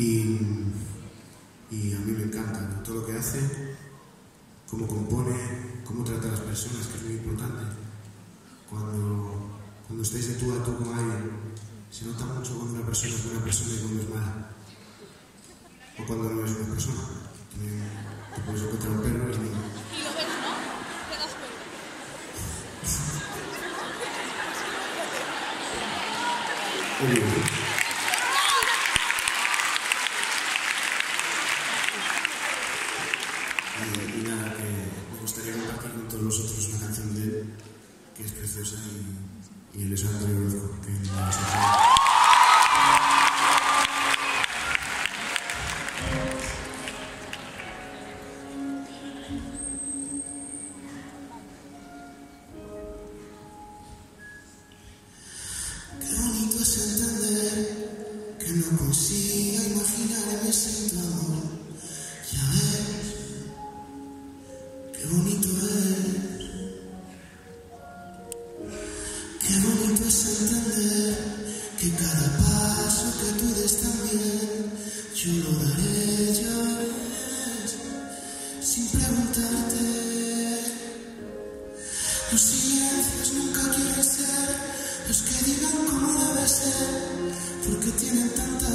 Y, y a mí me encanta todo lo que hace, cómo compone, cómo trata a las personas, que es muy importante. Cuando, cuando estáis de tú a tú con alguien, se nota mucho cuando una persona es buena persona y cuando es mala. O cuando no es una persona. También te puedes encontrar un perro y es niño. Y lo ves, ¿no? Te das cuenta. Muy bien. Y, nada, que me gustaría compartir con todos vosotros una canción de él que es preciosa y, y él es André Orozco, que me la vas a Qué bonito es entender que no consiga imaginarme Qué bonito es entender que cada paso que tú des también yo lo daré, ya ves, sin preguntarte. Los silencios nunca quieren ser los que digan cómo debe ser, porque tienen tanta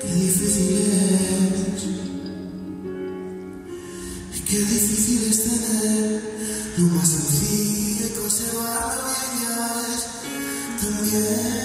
Qué difícil es. Y qué difícil es tener lo más sencillo y conservarlo bien ya es también